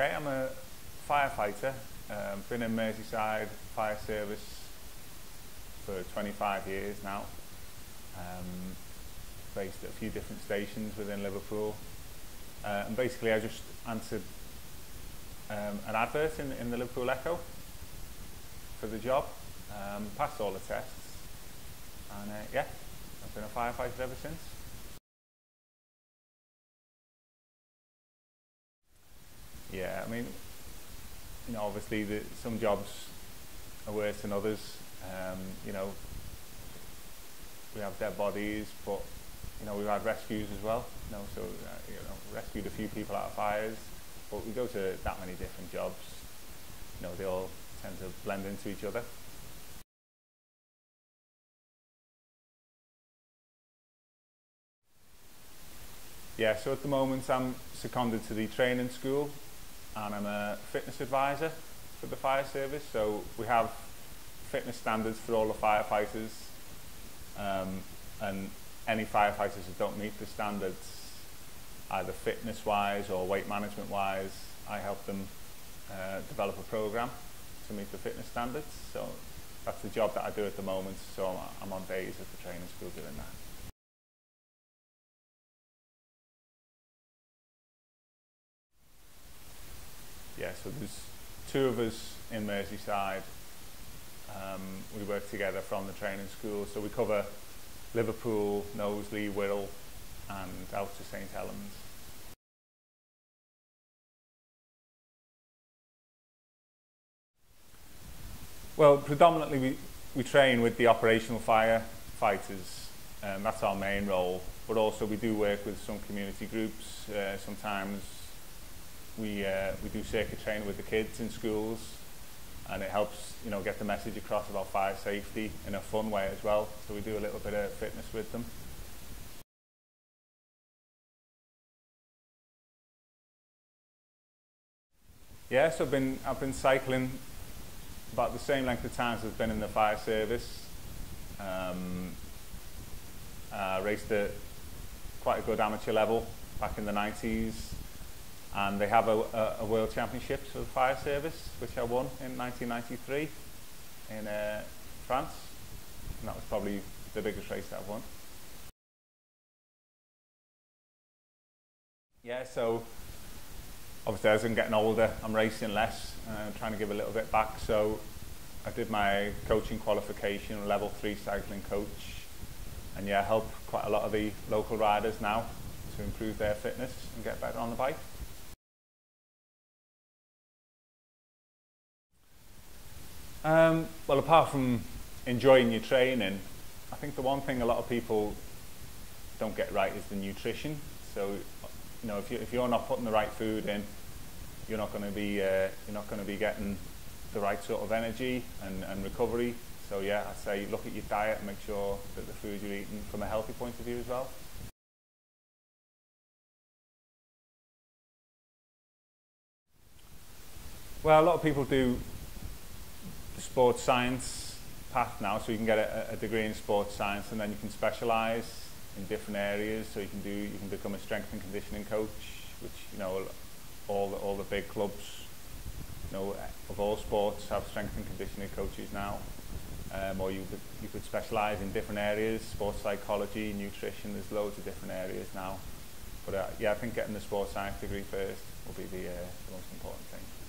Okay, I'm a firefighter. Um, been in Merseyside Fire Service for 25 years now. Um, based at a few different stations within Liverpool. Uh, and basically I just answered um, an advert in, in the Liverpool Echo for the job, um, passed all the tests, and uh, yeah, I've been a firefighter ever since. Yeah, I mean, you know, obviously the, some jobs are worse than others. Um, you know, we have dead bodies, but you know we've had rescues as well. You know, so uh, you know, rescued a few people out of fires, but we go to that many different jobs. You know, they all tend to blend into each other. Yeah, so at the moment I'm seconded to the training school and I'm a fitness advisor for the fire service. So we have fitness standards for all the firefighters um, and any firefighters that don't meet the standards, either fitness wise or weight management wise, I help them uh, develop a program to meet the fitness standards. So that's the job that I do at the moment. So I'm on days at the training school doing that. Yeah, so there's two of us in Merseyside. Um, we work together from the training school, so we cover Liverpool, Knowsley, Wirral, and out to St Helens. Well, predominantly we, we train with the operational firefighters, and um, that's our main role. But also we do work with some community groups. Uh, sometimes we, uh, we do circuit training with the kids in schools and it helps you know get the message across about fire safety in a fun way as well. So we do a little bit of fitness with them. Yeah so I've been I've been cycling about the same length of time as I've been in the fire service. Um, uh, raced at quite a good amateur level back in the 90s and they have a, a, a World Championships for the fire service, which I won in 1993 in uh, France, and that was probably the biggest race that I've won. Yeah, so obviously as I'm getting older, I'm racing less, uh, trying to give a little bit back. So I did my coaching qualification, level three cycling coach, and yeah, help quite a lot of the local riders now to improve their fitness and get better on the bike. Um, well, apart from enjoying your training, I think the one thing a lot of people don't get right is the nutrition. So, you know, if, you, if you're not putting the right food in, you're not going to be uh, you're not going to be getting the right sort of energy and, and recovery. So yeah, I'd say look at your diet and make sure that the food you're eating from a healthy point of view as well. Well, a lot of people do sports science path now, so you can get a, a degree in sports science and then you can specialise in different areas. So you can do, you can become a strength and conditioning coach, which you know all the, all the big clubs, you know, of all sports have strength and conditioning coaches now. Um, or you could, you could specialise in different areas, sports psychology, nutrition, there's loads of different areas now. But uh, yeah, I think getting the sports science degree first will be the, uh, the most important thing.